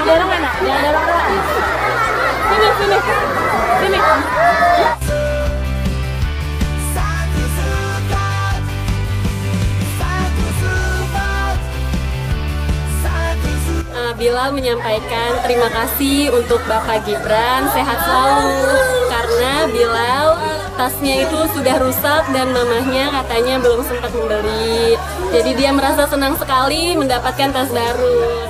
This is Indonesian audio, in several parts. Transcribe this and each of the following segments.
jangan Uh, Bila menyampaikan terima kasih untuk Bapak Gibran sehat selalu. Karena Bilal tasnya itu sudah rusak dan mamahnya katanya belum sempat membeli. Jadi dia merasa senang sekali mendapatkan tas baru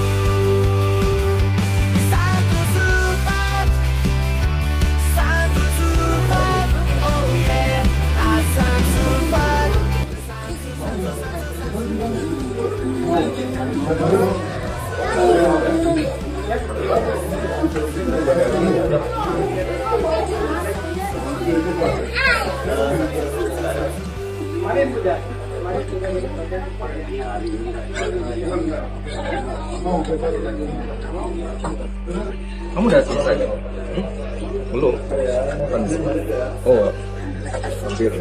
Kamu udah selesai? Hmm? Belum. Oh, hampir.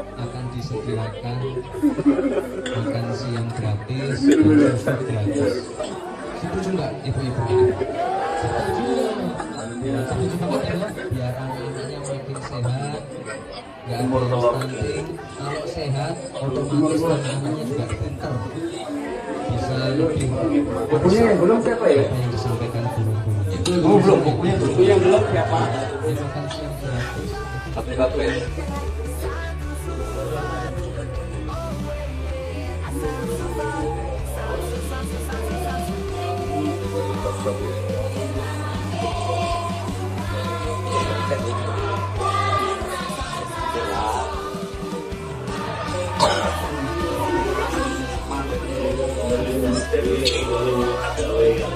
akan disediakan makan siang gratis gratis. Setuju nggak ibu-ibu? Setuju. Ya, ya, biar anak-anaknya makin sehat, nggak ada yang stunting. Kalau sehat, otomatis anak-anaknya juga pinter. Bisa lebih Bukunya yang belum siapa ya? apa yang disampaikan guru-gurunya. Oh, belum. Bukunya buku yang belum siapa? Ya, makan siang gratis. Satu-satu ya. Uh,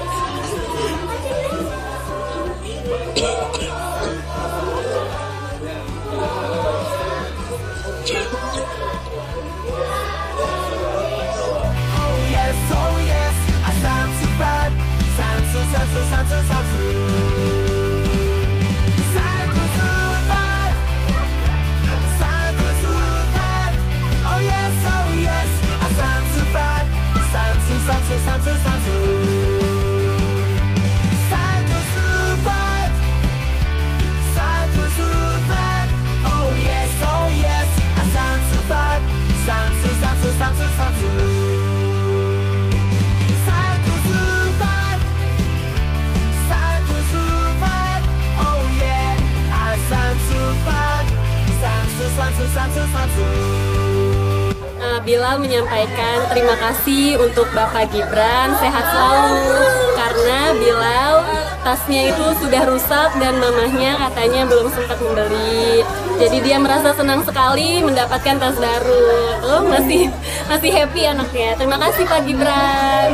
Bilal menyampaikan terima kasih untuk Bapak Gibran. Sehat selalu. Karena Bilal tasnya itu sudah rusak dan mamahnya katanya belum sempat membeli. Jadi dia merasa senang sekali mendapatkan tas baru. Oh masih masih happy anaknya. Terima kasih Pak Gibran.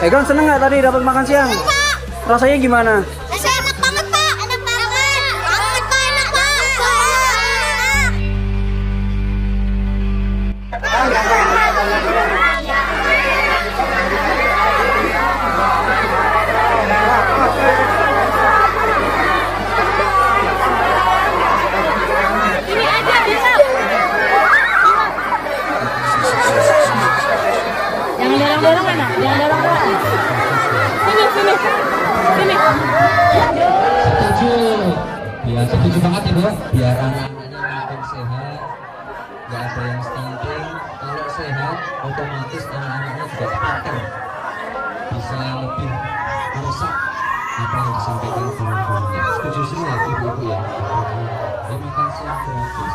Egon seneng nggak tadi dapat makan siang? Rasanya gimana? Setuju. Ya, setuju banget ya, Bu. Biar anak-anaknya makin sehat, nggak ada yang stunting. Kalau sehat, otomatis anak-anaknya juga pintar. Bisa lebih meresap apa yang disampaikan guru-gurunya. Setuju semua ibu-ibu ya. Ya makan siang gratis.